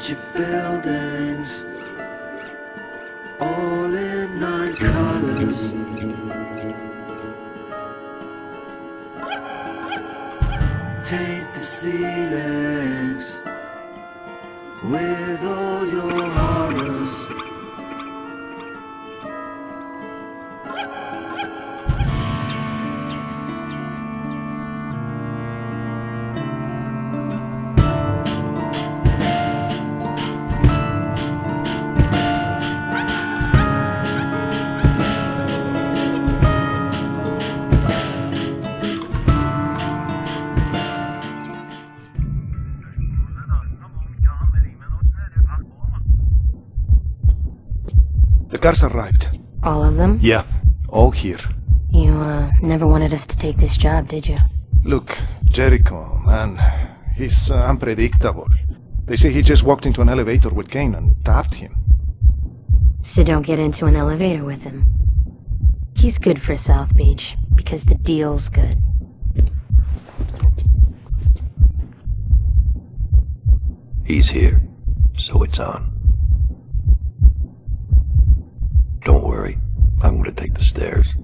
picture buildings, all in nine colors. Taint the ceilings with all your horrors. The cars arrived. All of them? Yeah, all here. You, uh, never wanted us to take this job, did you? Look, Jericho, man, he's uh, unpredictable. They say he just walked into an elevator with Kane and tapped him. So don't get into an elevator with him. He's good for South Beach, because the deal's good. He's here, so it's on. Don't worry, Gonna take the stairs.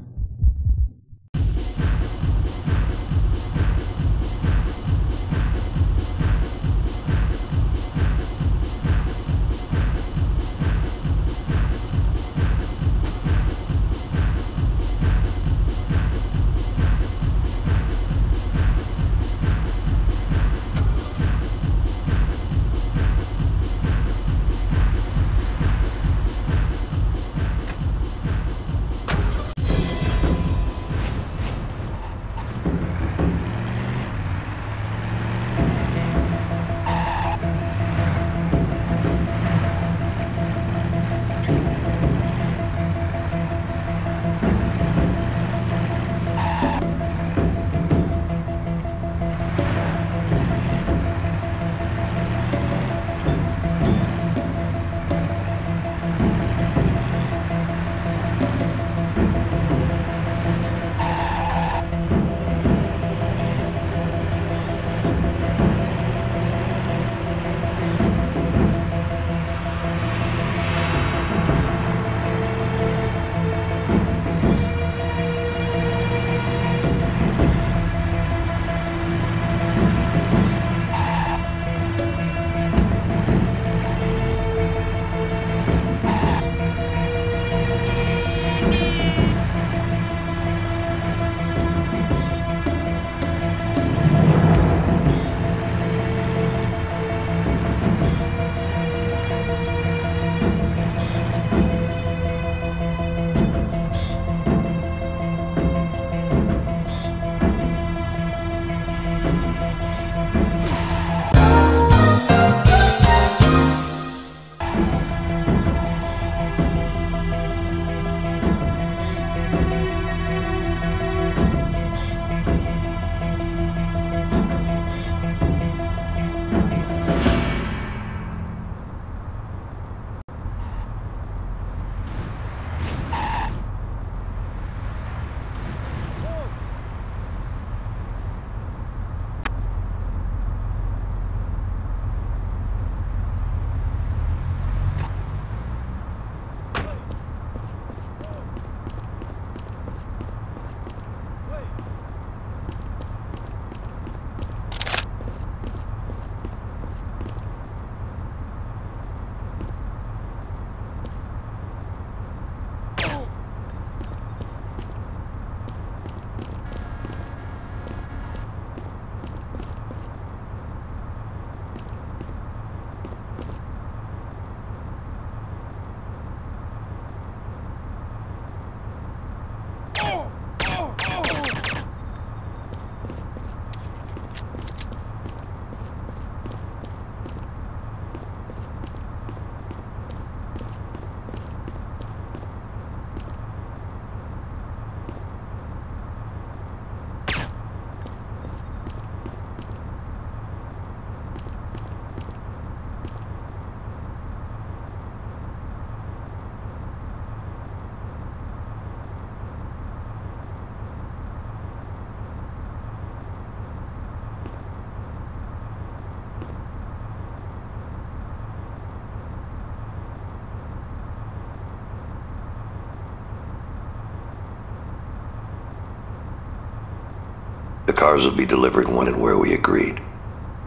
The cars will be delivered when and where we agreed.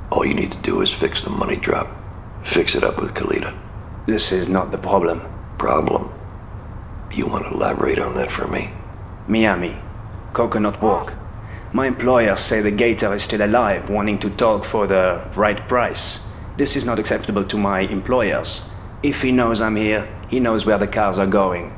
All you need to do is fix the money drop. Fix it up with Calita. This is not the problem. Problem? You want to elaborate on that for me? Miami. Coconut Walk. My employers say the gator is still alive, wanting to talk for the right price. This is not acceptable to my employers. If he knows I'm here, he knows where the cars are going.